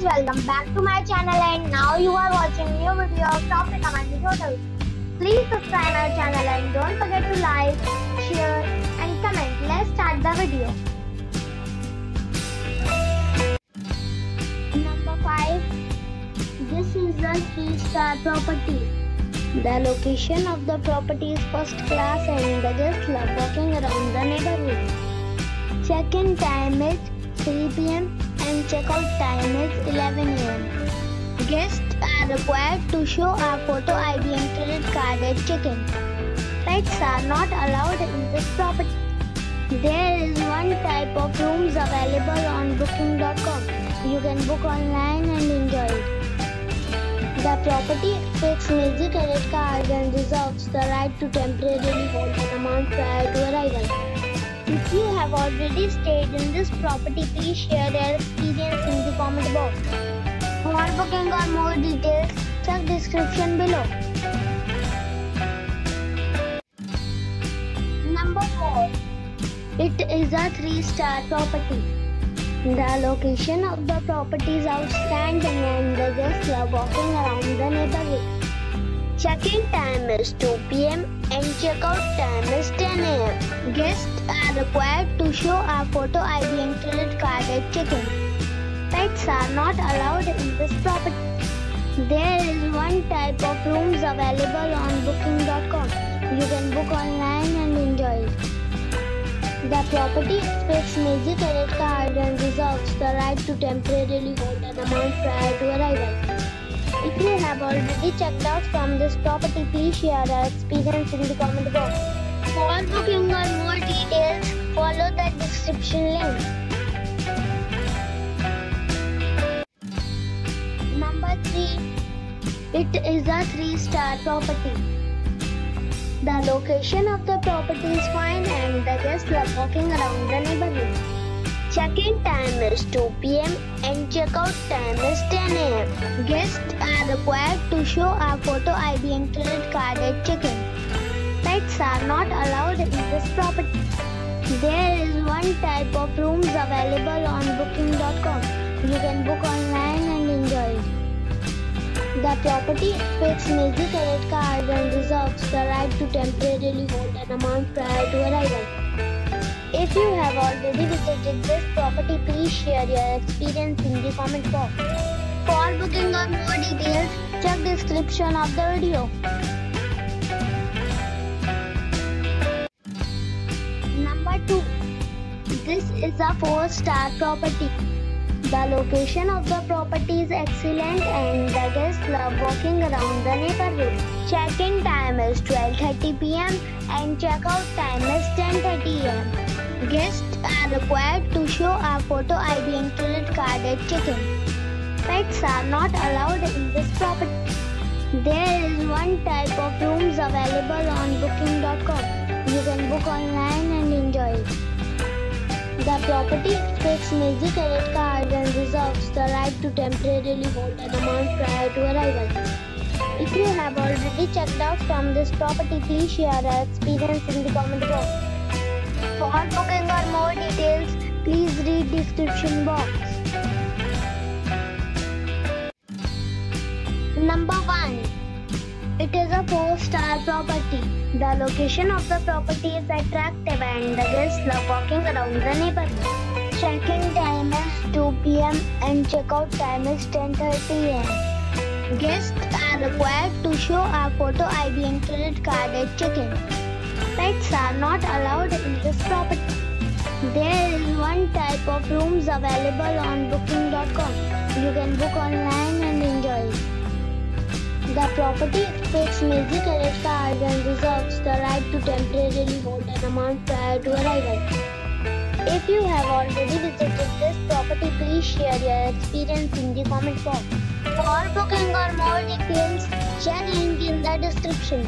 guys, welcome back to my channel and now you are watching new video of Top Recommended Hotels. Please subscribe our channel and don't forget to like, share and comment. Let's start the video. Number 5. This is the 3-star property. The location of the property is first class and the guests love walking around the neighborhood. Check-in time is 3 p.m. and checkout time is 11 a.m. Guests are required to show a photo ID and credit card at check-in. Pets are not allowed in this property. There is one type of rooms available on booking.com. You can book online and enjoy it. The property expects major credit cards and reserves the right to temporarily hold an amount prior to arrival. If you have already stayed in this property, please share your experience in the comment box. For booking or more details, check description below. Number 4. It is a 3-star property. The location of the property is outstanding and the guests love walking around the neighborhood. Check-in time is 2 p.m. and check-out time is 10 a.m. Guests are required to show a photo ID and credit card at check-in. Pets are not allowed in this property. There is one type of rooms available on booking.com. You can book online and enjoy it. The property expects major credit card and reserves the right to temporarily hold an amount prior to already checked out from this property, please share your experience in the comment box. For booking or more details, follow the description link. Number 3. It is a 3-star property. The location of the property is fine and the guests love walking around the neighborhood. Check-in time is 2 p.m. and check-out time is 10 a.m. Guests are required to show a photo ID and credit card at check-in. Pets are not allowed in this property. There is one type of rooms available on booking.com. You can book online and enjoy it. The property expects major credit card and reserves the right to temporarily hold an amount prior to arrival. If you have already visited this property, please share your experience in the comment box. For booking or more details, check description of the video. Number 2. This is a 4-star property. The location of the property is excellent and the guests love walking around the neighborhood. Check-in time is 12.30 pm and check-out time is 10.30 am. Guests are required to show a photo ID and credit card at check-in. Pets are not allowed in this property. There is one type of rooms available on booking.com. You can book online. The property expects major credit card and reserves the right to temporarily hold an amount prior to arrival. If you have already checked out from this property, please share your experience in the comment box. For booking or more details, please read description box. Number 1. Is a 4-star property. The location of the property is attractive and the guests love walking around the neighborhood. Check-in time is 2 p.m. and checkout time is 10.30 am. Guests are required to show a photo ID and credit card at check-in. Pets are not allowed in this property. There is one type of rooms available on booking.com. You can book online and enjoy it. The property expects major credit card and reserves the right to temporarily hold an amount prior to arrival. If you have already visited this property, please share your experience in the comment box. For booking or more details, check link in the description.